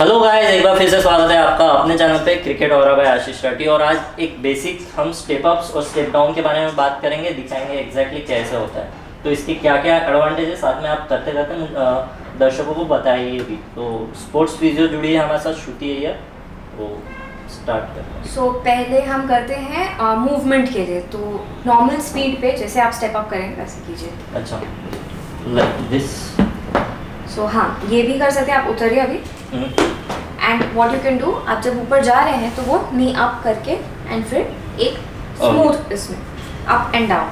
Hello guys एक बार फिर से स्वागत है आपका अपने चैनल पे क्रिकेट और भाई आशीष राठी और आज एक बेसिक हम स्टेप अप्स और स्टेप डाउन के बारे में बात करेंगे दिखाएँगे एग्जैक्टली कैसे होता है। तो इसकी क्या क्या एडवांटेज है साथ में आप करते करते दर्शकों को बताइए भी। तो स्पोर्ट्स फिजियो जुड़ी है हमारे साथ श्रुति है तो स्टार्ट करते हैं। सो पहले हम करते हैं मूवमेंट के लिए। तो नॉर्मल स्पीड पे जैसे आप स्टेप अप करेंगे वैसे कीजिए। अच्छा लाइक दिस सो हाँ ये भी कर सकते हैं आप उतरिए अभी। And what you can do आप जब ऊपर जा रहे हैं तो वो नी अप करके एंड फिर एक स्मूथ इसमें up and down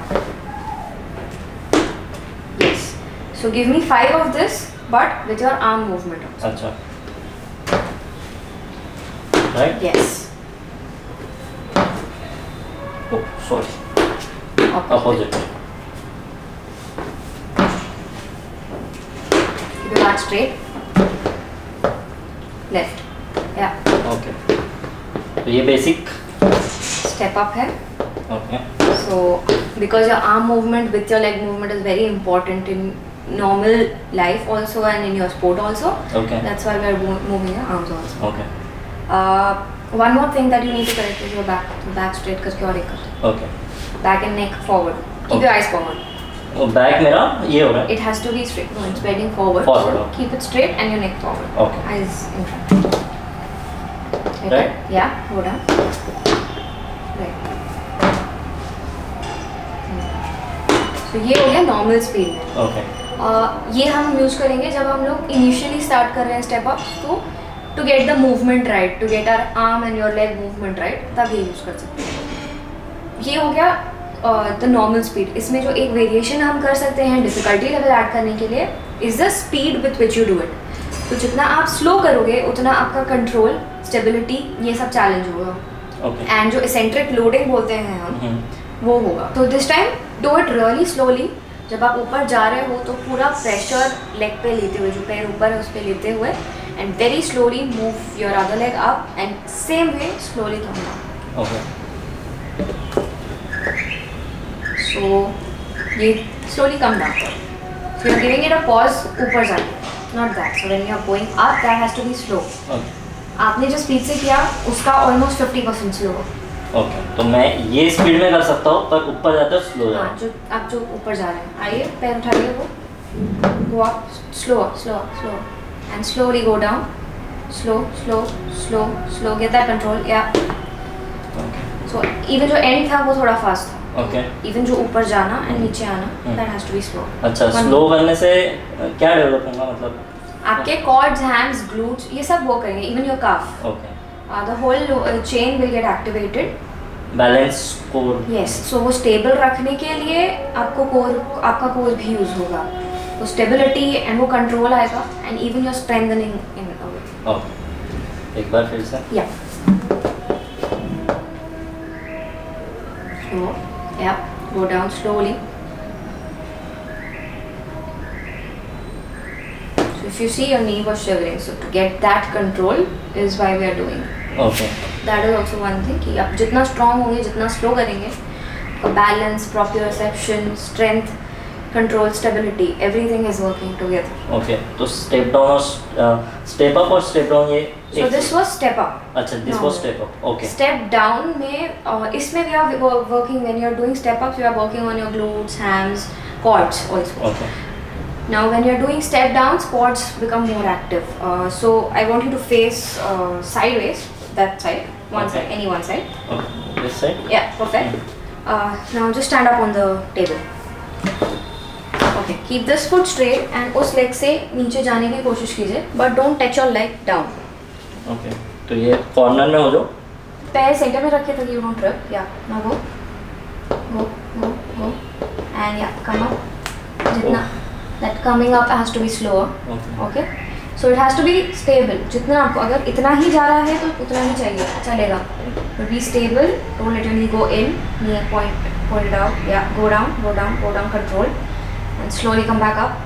yes so give me five of this but with your arm movement अच्छा. Yes sorry opposite Keep your back straight. Left. Yeah. Okay तो ये बेसिक Step up है. Okay arm movement with your leg movement is very important in normal life also and in your sport also. Okay That's why we are mo- moving your arms also. Okay Uh, one more thing that you need to correct is your back. So back straight करके और एक कर. Okay Back and neck forward. Keep Okay. your eyes forward. तो back मेरा ये हो रहा है it has to be straight no it's bending forward keep it straight and your neck forward okay eyes in front right yeah hold on right so ये हो गया normal speed में ओके ये हम यूज़ करेंगे जब हम लोग इनिशियली स्टार्ट कर रहे हैं स्टेप अप तो to get the movement right to get our arm and your leg movement right तब ये यूज़ कर सकते हैं। ये हो गया द नॉर्मल स्पीड इसमें जो एक वेरिएशन हम कर सकते हैं डिफिकल्टी लेवल ऐड करने के लिए is the speed with which you do it तो जितना आप स्लो करोगे उतना आपका कंट्रोल स्टेबिलिटी ये सब चैलेंज होगा। एंड जो इसेंट्रिक लोडिंग बोलते हैं हम हम्म वो होगा। तो this time do it really slowly जब आप ऊपर जा रहे हो तो पूरा प्रेशर लेग पे लेते हुए जो पैर ऊपर है उस पर लेते हुए and very slowly move your other leg up and same way slowly come down okay so ये slowly come down so you giving it a pause ऊपर जाके not that so when you are going up that has to be slow आपने जो speed से किया उसका almost fifty percent slow okay तो मैं ये स्पीड में कर सकता हूँ पर ऊपर जाते हो स्लो हाँ जो आप जो ऊपर जा रहे हैं। आइए पैर उठाइए वो। Go up slow slow slow and slowly go down. Slow slow slow slow. Get that control. Yeah. Okay so even जो एंड था वो थोड़ा फास्ट था। इवन जो ऊपर जाना एंड hmm. नीचे आना that has to be slow अच्छा स्लो करने से क्या डेवलप होगा मतलब? आपके कॉर्ड्स हैम्स ग्लूट्स ये सब uh, uh, वो करेंगे even your calf okay the whole chain will get activated balance core yes so वो स्टेबल रखने के लिए आपको कोर आपका कोर भी यूज़ होगा. वो स्टेबिलिटी एंड वो कंट्रोल आएगा and even your strengthening in okay एक बार फिर से. या Yeah. Go down slowly. So if you see your knee was shivering, so to get that control is why we are doing. Okay. That is also one thing कि आप जितना strong होंगे जितना slow करेंगे balance, proprioception strength control stability everything is working together ओके तो step down और step up और स्टेप डाउन ये so this was step up अच्छा this No. Was step up okay Step down में uh, इसमें we are working when you are doing step ups you are working on your glutes, hams, quads also. Okay Now when you are doing step downs, quads become more active. Uh, so I want you to face uh, sideways, that side, one Okay. side, any one side. Okay this side Yeah, perfect. Uh, now just stand up on the table. Okay, keep this foot straight and उस leg से नीचे जाने की कोशिश कीजिए, but don't touch your leg down. Okay तो ये corner में हो जाओ। पैर सेंटर में रखे ताकि you don't trip yeah no go go go go and yeah come up जितना that coming up has to be slower okay so it has to be stable जितना आपको अगर इतना ही जा रहा है तो उतना ही चाहिए। चलेगा। But be stable don't let your knee go in knee point point out yeah go down go down go down control and slowly come back up.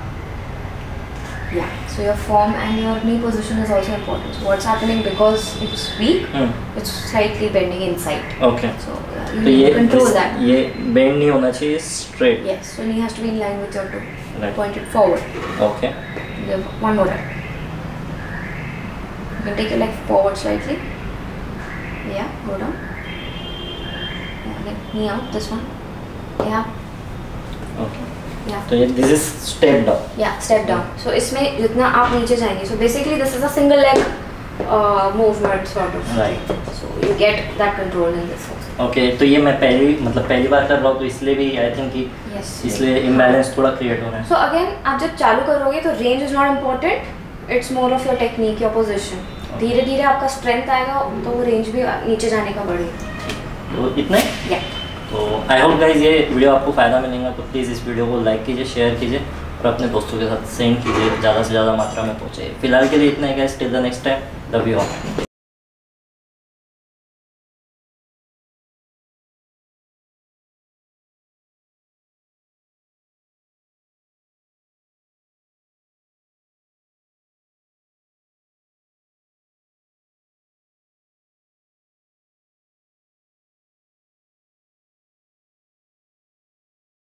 Yeah so your form and your knee position is also important. So what's happening because it's weak hmm. it's slightly bending inside. Okay. So uh, you so need to control this, that. ye bend nahi hona chahiye straight. Yes so knee has to be in line with your toe. Right. it forward. Okay. Give one more time. You can take your leg forward slightly. Yeah go down. Yeah, knee out this one. Yeah. Okay. Yeah. तो ये this is step down या step down so इसमें जितना आप नीचे जाएँगे so basically this is a single leg movement sort of right so you get that control in this okay तो ये मैं पहली मतलब पहली बार कर रहा हूँ तो इसलिए भी आई थिंक कि यस इसलिए इम्बैलेंस थोड़ा क्रिएट हो रहा है। सो अगेन आप जब चालू करोगे तो range is not important it's more of your technique your position धीरे धीरे आपका स्ट्रेंथ आएगा तो वो रेंज भी नीचे जाने का बढ़ेगा। तो इतना? या तो आई होप गाइज़ ये वीडियो आपको फ़ायदा मिलेगा तो प्लीज़ इस वीडियो को लाइक कीजिए शेयर कीजिए और अपने दोस्तों के साथ सेंड कीजिए, ज़्यादा से ज़्यादा मात्रा में पहुँचे फ़िलहाल के लिए इतना ही guys till the next time love you all